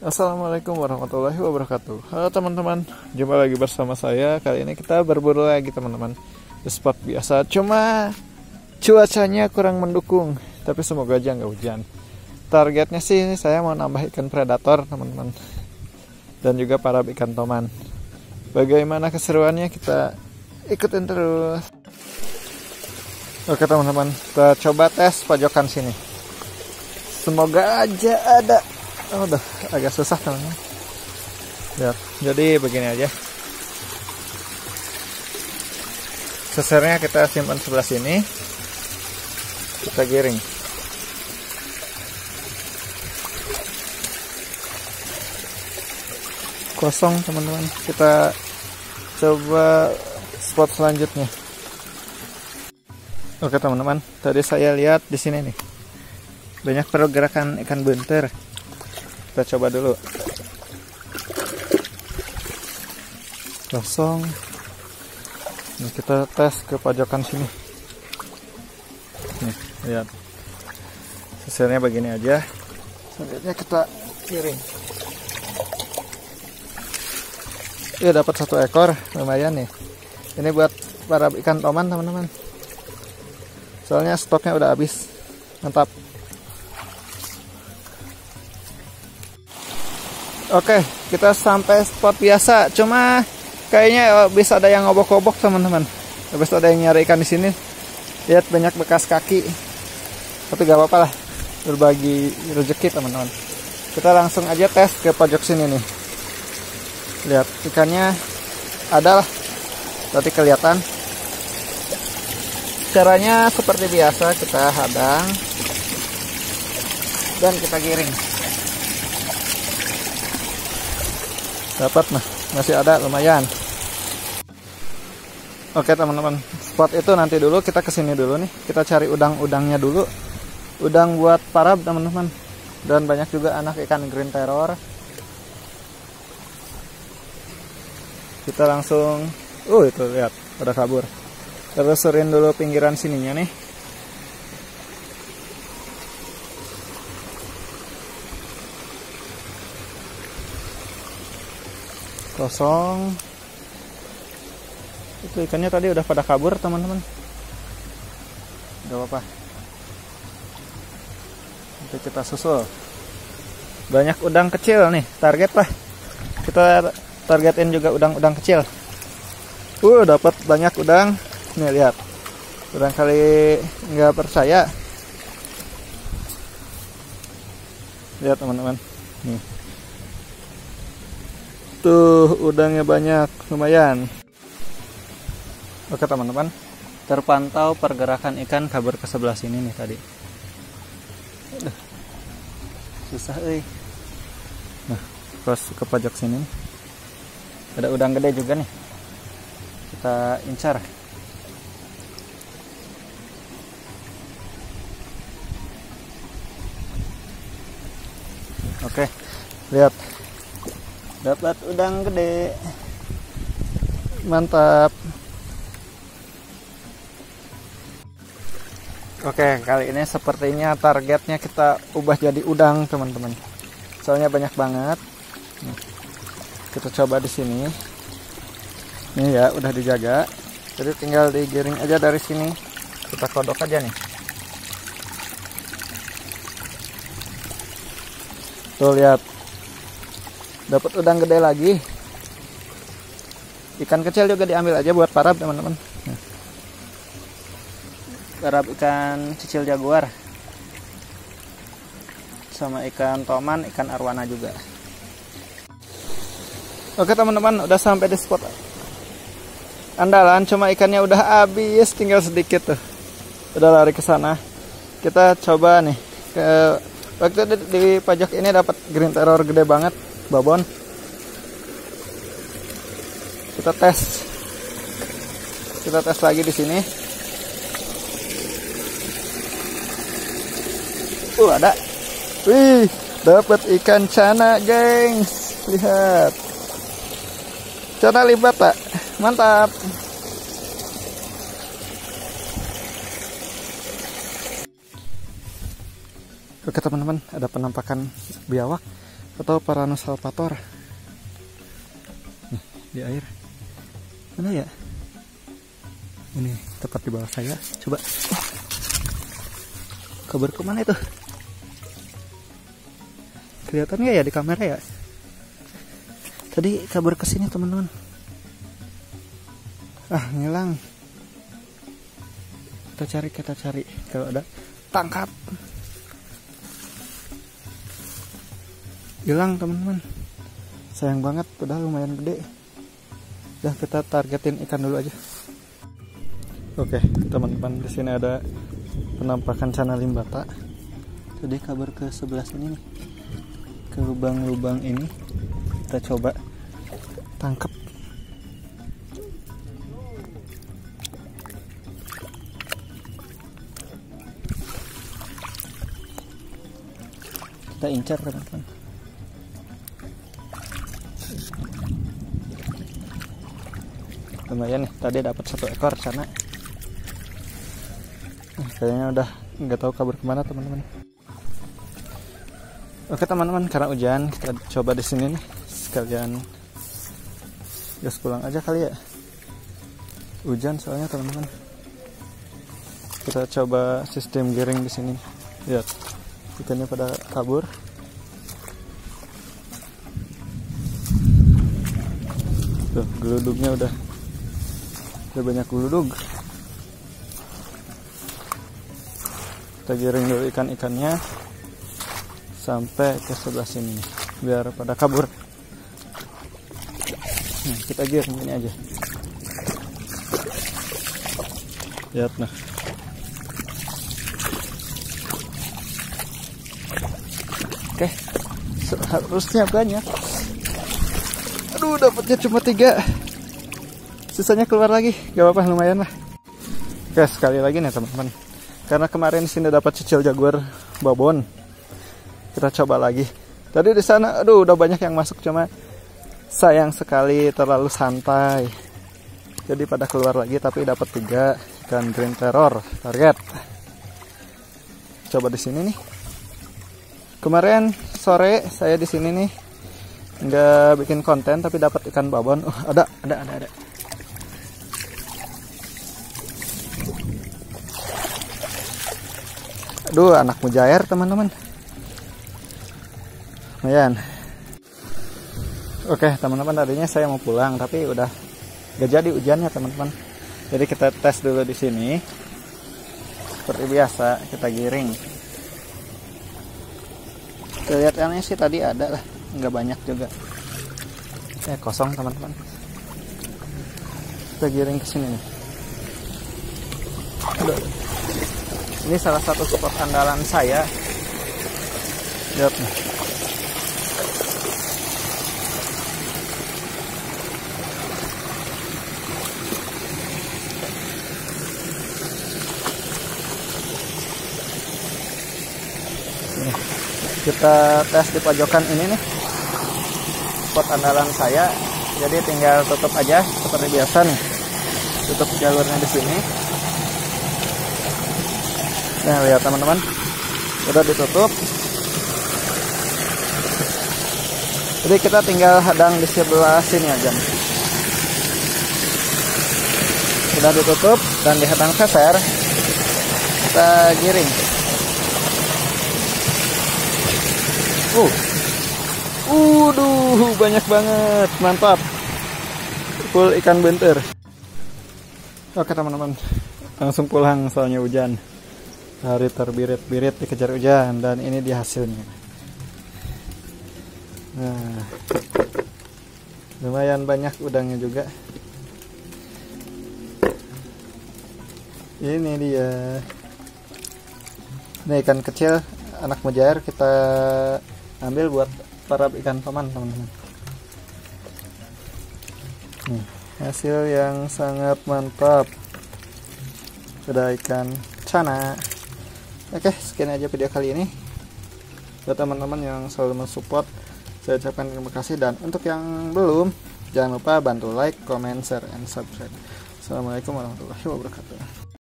Assalamualaikum warahmatullahi wabarakatuh. Halo teman-teman Jumpa lagi bersama saya. Kali ini kita berburu lagi teman-teman. Spot biasa. Cuma cuacanya kurang mendukung Tapi semoga aja nggak hujan. Targetnya sih saya mau nambah ikan predator teman-teman. Dan juga para ikan toman. Bagaimana keseruannya? Kita ikutin terus. Oke teman-teman. Kita coba tes pojokan sini. Semoga aja ada oh, udah agak susah teman-teman lihat jadi begini aja. Sesernya kita simpan sebelah sini. Kita giring. Kosong teman-teman. Kita coba spot selanjutnya. Oke teman-teman. Tadi saya lihat di sini nih. Banyak pergerakan ikan bunter kita coba dulu. Kosong ini kita tes ke pajokan sini. Nih lihat. Sisirnya begini aja. Selanjutnya kita kiring ya dapat satu ekor. Lumayan nih. Ini buat para ikan toman teman-teman. Soalnya stoknya udah habis. Mantap Oke, kita sampai spot biasa. Cuma kayaknya oh, bisa ada yang ngobok-ngobok teman-teman. Habis ada yang nyari ikan di sini. Lihat banyak bekas kaki. Tapi gak apa-apa lah. Berbagi rezeki teman-teman. Kita langsung aja tes ke pojok sini nih. Lihat ikannya ada lah. Tadi kelihatan. Caranya seperti biasa kita hadang dan kita giring. Dapat nah masih ada lumayan. Oke teman-teman. Spot itu nanti dulu. Kita ke sini dulu nih. Kita cari udang-udangnya dulu. Udang buat parab teman-teman. Dan banyak juga anak ikan green terror. Kita langsung uh itu lihat. Udah kabur. Terusurin dulu pinggiran sininya nih kosong. Itu ikannya tadi udah pada kabur teman-teman. Gak apa-apa. Nanti kita susul. Banyak udang kecil nih target lah. Kita targetin juga udang-udang kecil. Uh dapat banyak udang. Nih lihat. Udang kali nggak percaya. Lihat teman-teman. Nih Tuh udangnya banyak, lumayan. Oke teman-teman, terpantau pergerakan ikan kabur ke sebelah sini nih tadi. Susah eh. Nah, terus ke pojok sini. Ada udang gede juga nih. Kita incar. Oke, lihat dapat udang gede. Mantap. Oke kali ini sepertinya targetnya kita ubah jadi udang teman-teman. Soalnya banyak banget. Kita coba di sini. Ini ya udah dijaga. Jadi tinggal digiring aja dari sini. Kita kodok aja nih. Tuh lihat dapat udang gede lagi. Ikan kecil juga diambil aja buat parab teman-teman. Parab ikan cicil jaguar. Sama ikan toman ikan arwana juga. Oke teman-teman udah sampai di spot andalan cuma ikannya udah habis tinggal sedikit tuh. Udah lari ke sana. Kita coba nih ke waktu di, di pajak ini dapat green terror gede banget babon. Kita tes. Kita tes lagi di sini. Uh ada. Wih dapat ikan cana gengs. Lihat. Cana libat tak mantap. Oke teman-teman, ada penampakan biawak atau Paranosalvator nah, di air. Mana ya? Ini tepat di bawah saya. Coba. Kabar ke mana itu? Kelihatan ya di kamera ya? Tadi kabar ke sini teman-teman. Ah ngilang. Kita cari kita cari. Kalau ada tangkap hilang teman-teman sayang banget padahal lumayan gede Udah kita targetin ikan dulu aja. Oke, teman-teman di sini ada penampakan cana limbata. Jadi kabar ke sebelah sini nih. Ke lubang-lubang ini kita coba tangkap. Kita incar teman-teman. Lumayan nih tadi dapat satu ekor sana. Nah, kayaknya udah nggak tahu kabar ke mana teman-teman. Oke teman-teman karena hujan kita coba di sini nih sekalian gas pulang aja kali ya. Hujan soalnya teman-teman. Kita coba sistem giring di sini. Lihat ikannya pada kabur. Tuh geluduknya udah udah banyak geludug kita giring dulu ikan-ikannya sampai ke sebelah sini biar pada kabur. Nah, kita giring ini aja. Lihat nah. Oke seharusnya banyak. Aduh dapatnya cuma tiga sisanya keluar lagi. Gak apa-apa lumayan lah. Oke sekali lagi nih teman-teman. Karena kemarin sini dapat cicil jaguar babon. Kita coba lagi. Tadi di sana aduh udah banyak yang masuk cuma sayang sekali terlalu santai. Jadi pada keluar lagi tapi dapat tiga ikan green terror. Target. Coba di sini nih. Kemarin sore saya di sini nih nggak bikin konten tapi dapat ikan babon. Uh, ada ada ada ada Aduh, anak mujair teman-teman. Lumayan. Oke, teman-teman tadinya saya mau pulang tapi udah gak jadi hujannya teman-teman. Jadi kita tes dulu di sini. Seperti biasa, kita giring. Kelihatannya sih tadi ada lah, nggak banyak juga. Eh kosong teman-teman. Kita giring ke sini nih. Aduh ini salah satu spot andalan saya. Lihat. Nih kita tes di pojokan ini nih. Spot andalan saya. Jadi tinggal tutup aja seperti biasa nih. Tutup jalurnya di sini Nah, lihat teman-teman. Udah ditutup. Jadi kita tinggal hadang di sebelah sini aja. Sudah ditutup dan dihadang seser. Kita giring. Uh. Uduh, banyak banget. Mantap. Full ikan bentur. Oke teman-teman, langsung pulang soalnya hujan hari terbirit-birit dikejar hujan dan ini dia hasilnya. Nah lumayan banyak udangnya juga. Ini dia. Ini ikan kecil anak mujair kita ambil buat para ikan paman teman-teman. Hasil yang sangat mantap. Sudah ikan cana Oke, sekian aja video kali ini. Buat teman-teman yang selalu mensupport, saya ucapkan terima kasih dan untuk yang belum, jangan lupa bantu like, comment, share, and subscribe. Assalamualaikum warahmatullahi wabarakatuh.